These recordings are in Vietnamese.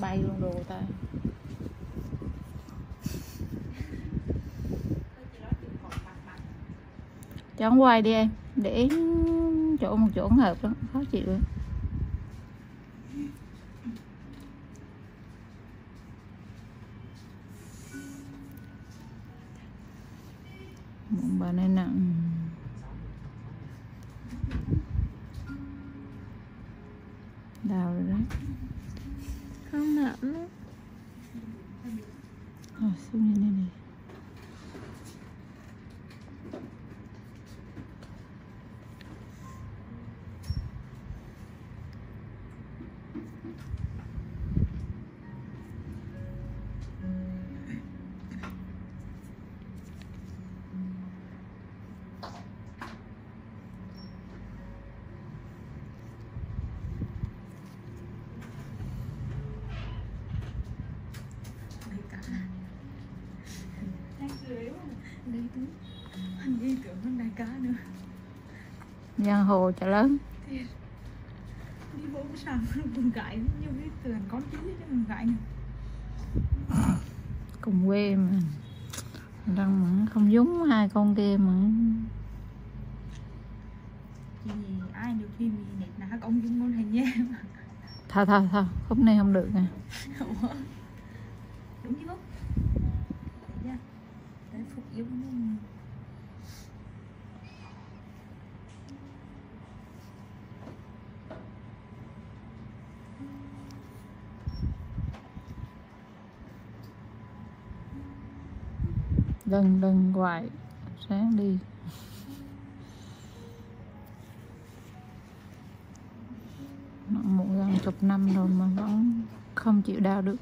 bay luôn đồ ta. Chọn quay đi em, để chỗ, một chỗ hợp lắm khó chịu lắm. Bụng bà này nặng. Anh đi tưởng con đại cá nữa giang hồ chả lớn. Đi cái sàn con gái như cái tưởng con chứ chứ con gái nữa. Cùng quê mà. Đang mà không giống hai con kia mà. Thì ai được khi mình nét ná công dung con thành nha thôi thôi thôi. Khúc này không được nè. Đúng chứ không. Đừng đừng quậy. Sáng đi. Một gần chục năm rồi mà vẫn không chịu đau được.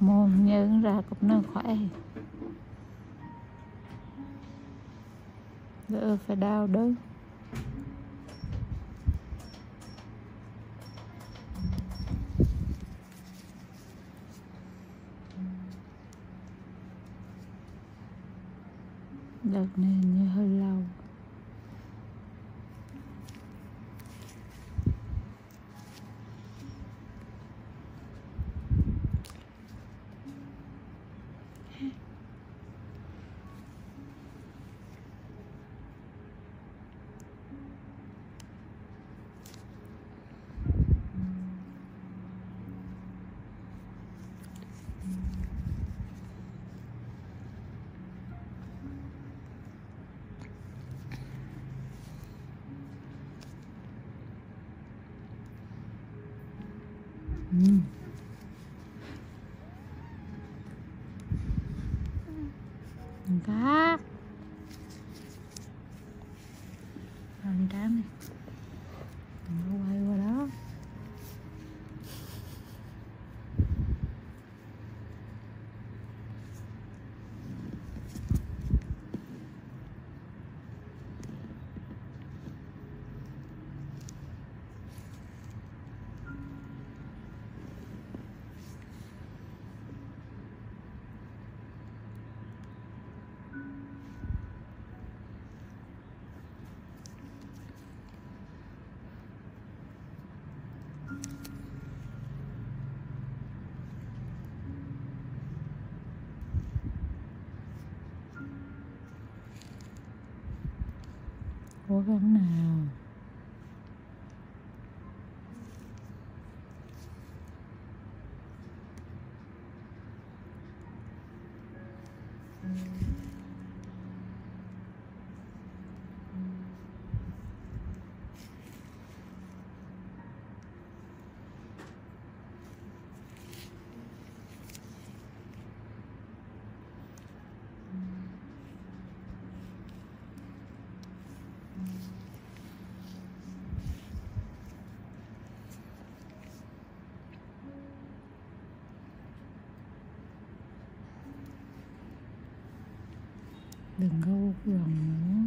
Mồm môn nhớ ra cũng nâng khỏe. Đỡ phải đau đớn. Đợt này như hơi lâu. うん。Cố gắng nào. Đừng có gần nữa.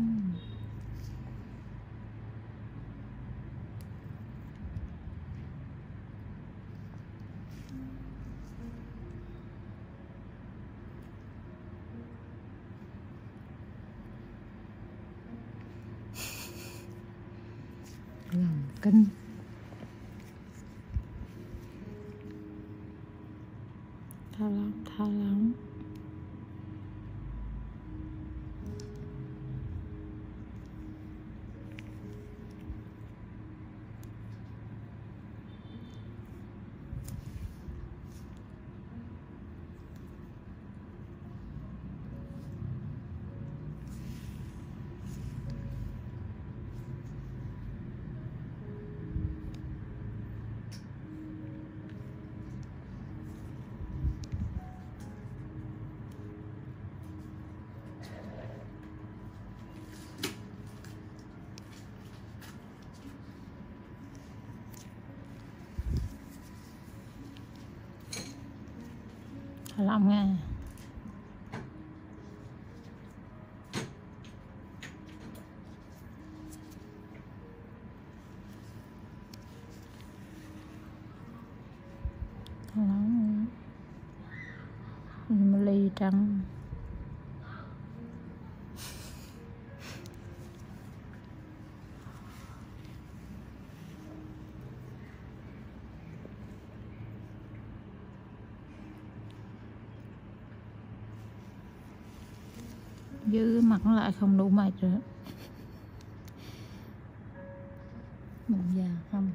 Gần kinh 35 ngàn lóng ly trắng. Giữ mặt nó lại không đủ mệt rồi bụng già không.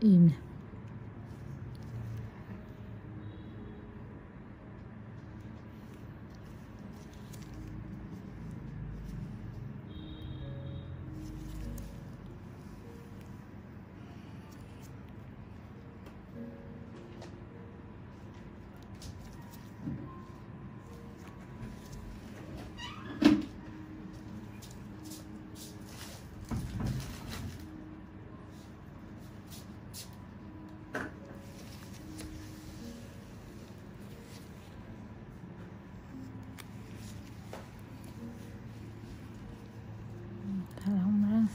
Im nè.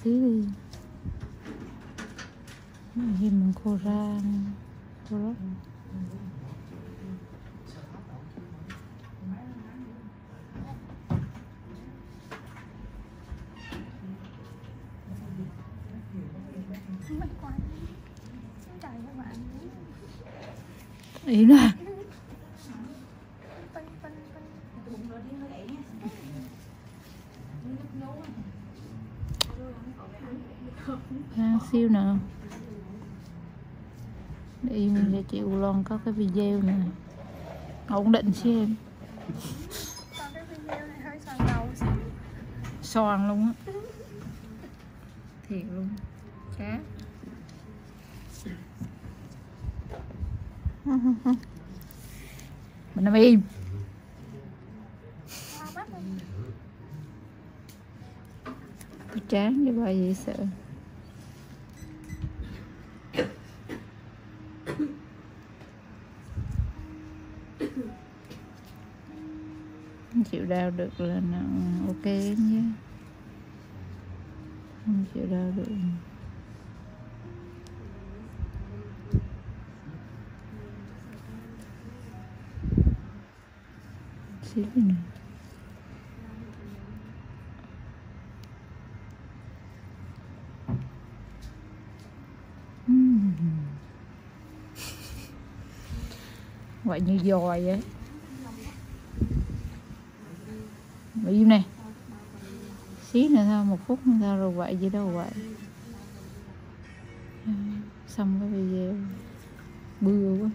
Lỏng đi Ghi mình cô ra. Cô rớt ý là Phân phân phân bụng rồi đi hơi ẻ nha nước nấu ra siêu nào chị U Loan Lon có cái video này ổn định xem Còn cái video này hơi xoàn đầu xoàn luôn á. Thiệt luôn. Cá mình nằm im. Tôi chán như vậy vậy sợ Không chịu đau được là nó ok nhé. Không chịu đau được. Xíu nữa gọi như dòi vậy. Bị im nè Xí nữa thôi, một phút nữa thôi rồi vậy gì đâu vậy Xong cái video Bưa quá.